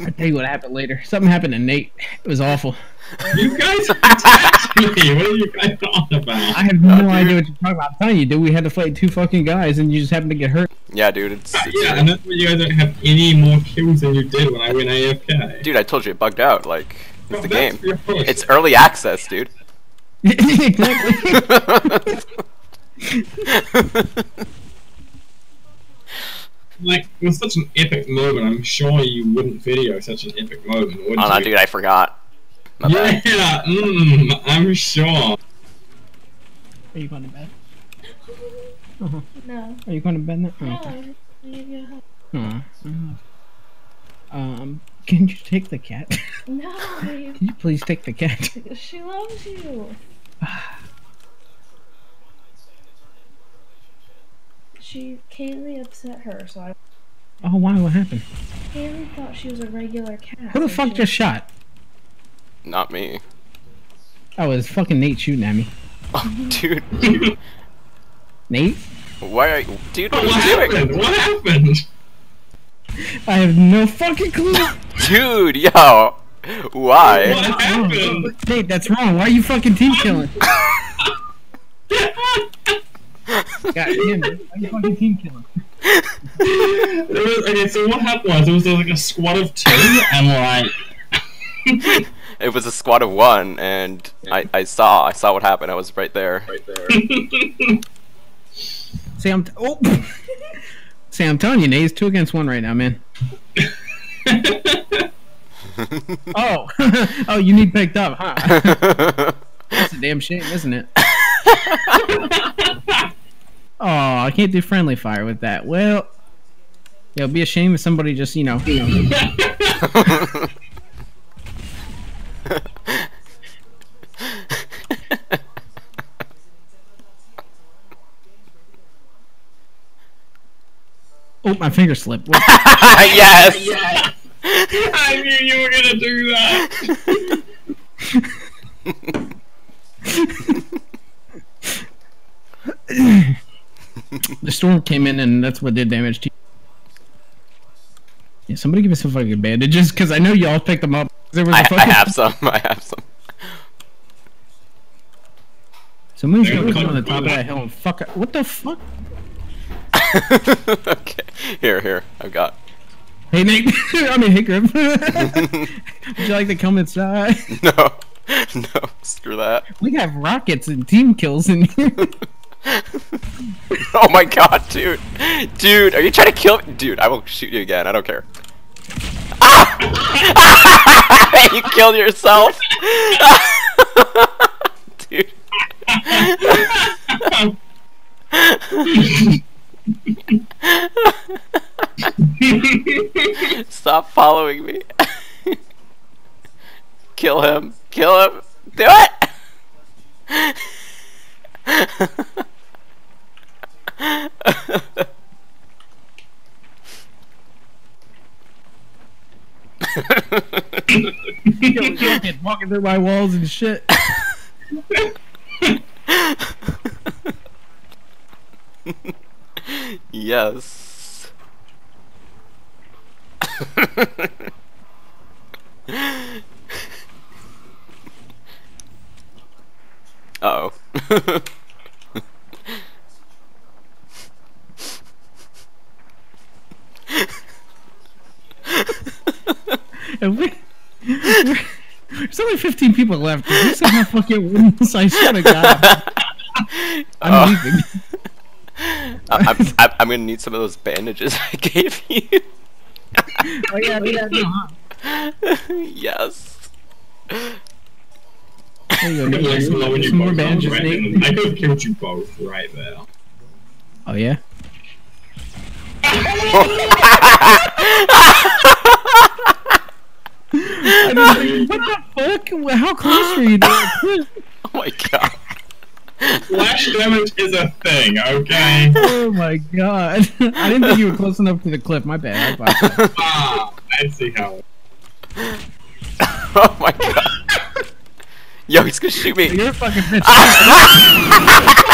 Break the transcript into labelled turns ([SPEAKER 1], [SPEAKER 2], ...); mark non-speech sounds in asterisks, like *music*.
[SPEAKER 1] I tell you what happened later. Something happened to Nate. It was awful.
[SPEAKER 2] You guys attacked me. *laughs* What are you guys talking about?
[SPEAKER 1] I have no oh, idea what you're talking about. I'm telling you, dude, we had to fight two fucking guys, and you just happened to get hurt.
[SPEAKER 3] Yeah, dude, it's, it's
[SPEAKER 2] Yeah, and that's why you guys don't have any more kills than you did when I went AFK.
[SPEAKER 3] dude. I told you it bugged out. Like it's the game.
[SPEAKER 2] That's your fault.
[SPEAKER 3] It's early access, dude. *laughs* *laughs*
[SPEAKER 1] exactly.
[SPEAKER 2] Like it was such an epic moment. I'm sure you wouldn't video such an epic moment, would
[SPEAKER 3] Oh no,
[SPEAKER 2] you?
[SPEAKER 3] dude, I forgot. My
[SPEAKER 2] yeah,
[SPEAKER 3] bad.
[SPEAKER 2] mm, I'm sure.
[SPEAKER 1] Are you going to bed? *laughs*
[SPEAKER 4] No.
[SPEAKER 1] Are you going to bed now?
[SPEAKER 4] No.
[SPEAKER 1] okay.
[SPEAKER 4] I just need you to help.
[SPEAKER 1] Aw. Um, can you take the cat?
[SPEAKER 4] No. *laughs*
[SPEAKER 1] Can you please take the cat?
[SPEAKER 4] She loves you. *sighs* *sighs* she Kaylee upset her, so I
[SPEAKER 1] Oh, why? What happened?
[SPEAKER 4] Kaylee thought she was a regular cat.
[SPEAKER 1] Who the fuck just shot?
[SPEAKER 3] Not me.
[SPEAKER 1] Oh, it was fucking Nate shooting at me.
[SPEAKER 3] Oh, mm-hmm. dude, dude, *laughs*
[SPEAKER 1] Nate?
[SPEAKER 3] why are you, dude? What are oh,
[SPEAKER 2] What
[SPEAKER 3] you doing,
[SPEAKER 2] happened? What happened?
[SPEAKER 1] I have no fucking clue. *laughs*
[SPEAKER 3] dude? Yo, why?
[SPEAKER 2] What happened?
[SPEAKER 1] Nate, that's wrong. Why are you fucking team killing? *laughs* God damn it. Why are fucking team killing?
[SPEAKER 2] There was- okay, so what happened was there was like a squad of two, and like. *laughs*
[SPEAKER 3] It was a squad of one, and I, I saw I saw what happened. I was right there. Right there. *laughs*
[SPEAKER 1] See, I'm. T- oh! *laughs* See, I'm telling you, Nate, it's two against one right now, man. Oh! oh, you need picked up, huh? That's a damn shame, isn't it? Oh, I can't do friendly fire with that. Well, it'll be a shame if somebody just, you know. Oh, my finger slipped. What- *laughs*
[SPEAKER 3] yes.
[SPEAKER 2] I knew you were gonna do that. *laughs*
[SPEAKER 1] the storm came in, and that's what did damage to you. Yeah, somebody give me some fucking bandages, because I know y'all picked them up. There was a
[SPEAKER 3] I,
[SPEAKER 1] fucking...
[SPEAKER 3] I have some. I have some.
[SPEAKER 1] Somebody's
[SPEAKER 2] They're
[SPEAKER 1] gonna come on the top of that hill and fuck. it- What the fuck? *laughs*
[SPEAKER 3] okay. Here, here. I've got.
[SPEAKER 1] Hey Nate, I mean hey Griff. Would you like to come inside? *laughs*
[SPEAKER 3] No. *laughs* No. Screw that.
[SPEAKER 1] We have rockets and team kills in here. *laughs*
[SPEAKER 3] Oh my god, dude. Dude, are you trying to kill me? Dude, I will shoot you again. I don't care. Ah! *laughs* you killed yourself. *laughs* dude. Stop following me. Kill him. Kill him. Do it.
[SPEAKER 1] Walking through my walls and shit.
[SPEAKER 3] yes. Oh. *laughs*
[SPEAKER 1] And we, there's only 15 people left. We somehow fucking win this. I swear to God. I'm
[SPEAKER 3] Oh.
[SPEAKER 1] leaving. *laughs*
[SPEAKER 3] I- I'm, I'm, I'm gonna need some of those bandages I gave you. *laughs*
[SPEAKER 1] Oh yeah, yeah, no, huh? *laughs*
[SPEAKER 3] yes.
[SPEAKER 1] There you go. Nate. Some,
[SPEAKER 2] slowing
[SPEAKER 1] some more bandages, Nate.
[SPEAKER 2] I could have killed you both right there.
[SPEAKER 1] Oh yeah. I didn't what the fuck? How close were you? *laughs*
[SPEAKER 3] Oh my god.
[SPEAKER 2] Flash damage is a thing, okay?
[SPEAKER 1] Oh my god! *laughs* I didn't think you were close enough to the cliff. My bad. I apologize.
[SPEAKER 2] ah, I see how. *laughs*
[SPEAKER 3] Oh my god. Yo, he's gonna shoot me.
[SPEAKER 1] You're a fucking bitch.